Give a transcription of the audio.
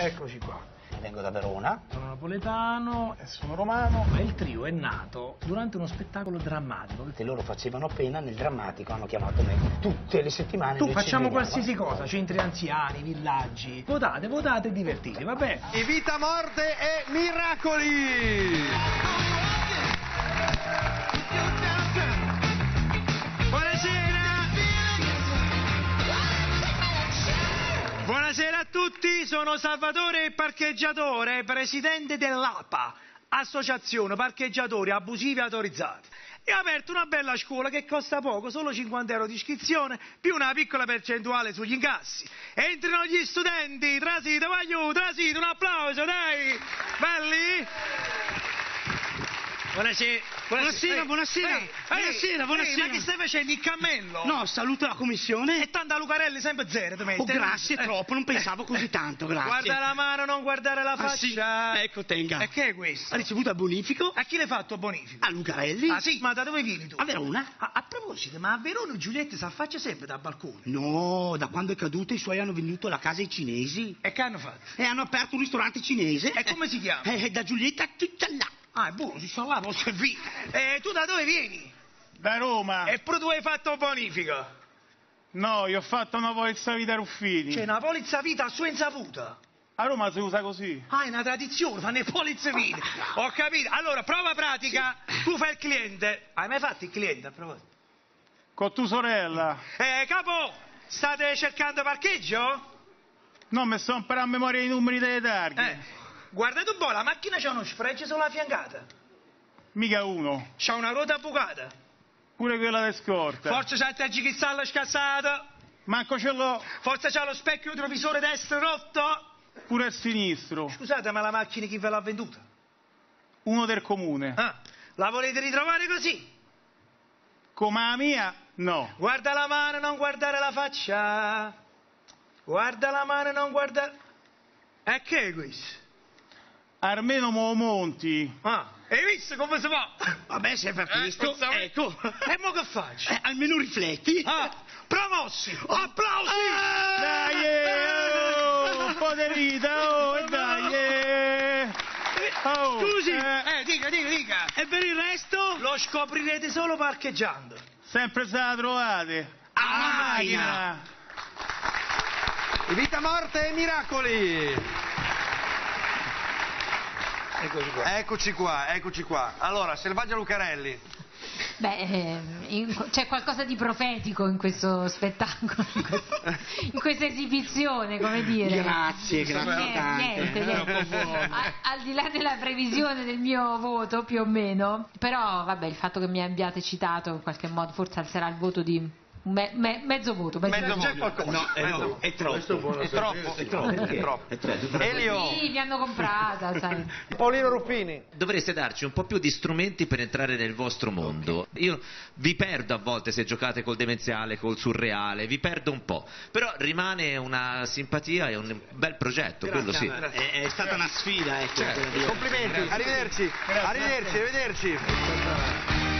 Eccoci qua. Vengo da Verona. Sono napoletano e sono romano. Ma il trio è nato durante uno spettacolo drammatico. E loro facevano appena nel drammatico, hanno chiamato me tutte le settimane. Tu facciamo qualsiasi cosa, centri anziani, villaggi. Votate, votate e divertitevi, vabbè. E vita, morte e miracoli! Buonasera! Buonasera a tutti, sono Salvatore Parcheggiatore, presidente dell'APA, Associazione Parcheggiatori Abusivi Autorizzati. E ho aperto una bella scuola che costa poco, solo 50 euro di iscrizione, più una piccola percentuale sugli incassi. Entrino gli studenti, trasito, voglio, trasito, un applauso, dai! Belli? Buonasera. Buonasera, Ehi, buonasera. ehi, Buonasera, ehi, buonasera. Ma che stai facendo? Il cammello? No, saluto la commissione. E tanto a Lucarelli sempre zero, ti metti. Oh, grazie, Eh. troppo, non pensavo così tanto, grazie. Guarda la mano, non guardare la Ah, faccia. sì. Ecco, tenga. E che è questo? Ha ricevuto il bonifico A chi l'hai fatto il bonifico? a Lucarelli. Ah sì, ma da dove vieni tu? A Verona? A, a proposito, ma a Verona Giulietta si affaccia sempre dal balcone. No, da quando è caduto i suoi hanno venuto alla casa i cinesi E che hanno fatto? e hanno aperto un ristorante cinese. E come si chiama? Eh, da Giulietta a Ciccallà. Ah, è buono, si sta là, posso servire. E tu da dove vieni? Da Roma? E pure tu hai fatto il bonifico? No, io ho fatto una polizia vita Ruffini. C'è una polizza vita a sua insaputa. A Roma si usa così. Ah, è una tradizione, fanno le polizze vite. Ho capito. Allora, prova pratica. Tu fai il cliente. Hai mai fatto il cliente a proposito? Con tua sorella. Eh, capo, state cercando parcheggio? No, mi sto imparando a memoria i numeri delle targhe. Eh, guardate un po', la macchina c'ha uno sfregio sulla fiancata. Mica uno. C'ha una ruota bucata. Pure quella di scorta. Forse c'ha il tergicristallo scassato. Manco ce l'ho. Forse c'ha lo specchio retrovisore destro rotto. Pure a sinistro. Scusate, ma la macchina chi ve l'ha venduta? Uno del comune. Ah, la volete ritrovare così? Come la mia, no. Guarda la mano, non guardare la faccia. Guarda la mano, non guardare... E che è questo? Almeno mo monti. Ah, hai visto come si fa? Vabbè, se per Eh, questo, pensavo- ecco. E mo che faccio? Eh, almeno rifletti. Ah, promossi! Applausi! Dai, eh, oh, un po' di vita, oh, dai. eh. Oh, Scusi! eh, Eh, dica, dica, dica! E per il resto? Lo scoprirete solo parcheggiando. sempre se la trovate. A macchina. E vita, morte e miracoli! Eccoci qua. Eccoci qua, eccoci qua. Allora, Selvaggia Lucarelli. Beh, eh, in- c'è qualcosa di profetico in questo spettacolo, in, questo- in questa esibizione, come dire. Grazie, grazie Niente, tante. niente, niente. A- al di là della previsione del mio voto, più o meno, però vabbè, il fatto che mi abbiate citato in qualche modo forse alzerà il voto di me- me- mezzo voto. Mezzo Mezzo voto. c'è qualcosa. No, è, Mezzo- no, è troppo. È troppo, è troppo, è troppo. Elio, Sì, mi hanno comprata, sai. Paolino Ruppini. Dovreste darci un po' più di strumenti per entrare nel vostro mondo. Io vi perdo a volte se giocate col demenziale, col surreale, vi perdo un po'. Però rimane una simpatia e un bel progetto, quello sì. È, è stata una sfida, ecco. Certo. Complimenti, arrivederci, arrivederci, arrivederci.